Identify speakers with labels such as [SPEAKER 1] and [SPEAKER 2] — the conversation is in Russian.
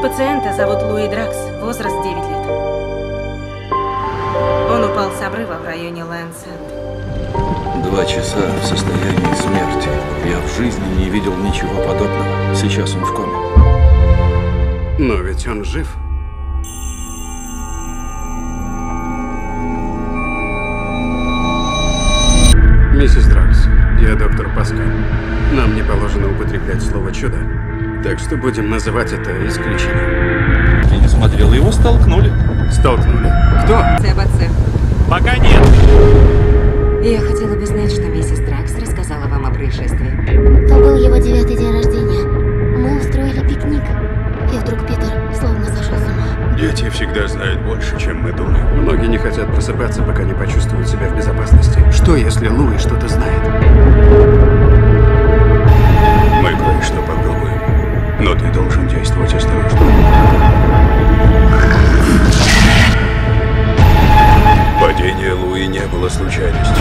[SPEAKER 1] Пациента зовут Луи Дракс, возраст 9 лет. Он упал с обрыва в районе Лэнсенд.
[SPEAKER 2] Два часа в состоянии смерти. Я в жизни не видел ничего подобного. Сейчас он в коме.
[SPEAKER 3] Но ведь он жив. Миссис Дракс, я доктор Паскаль. Нам не положено употреблять слово «чудо», так что будем называть это исключением.
[SPEAKER 2] Я не смотрел, его столкнули.
[SPEAKER 3] Столкнули. Кто?
[SPEAKER 1] ЦБЦ.
[SPEAKER 3] Пока нет.
[SPEAKER 4] Я хотела бы знать, что миссис Дракс рассказала вам о происшествии.
[SPEAKER 5] То был его девятый день рождения. Мы устроили пикник. И вдруг Питер словно сошел с ума.
[SPEAKER 6] Дети всегда знают больше, чем мы думаем.
[SPEAKER 3] Многие не хотят просыпаться, пока не почувствуют себя в безопасности. Что, если Луи что-то знает? не было случайностью.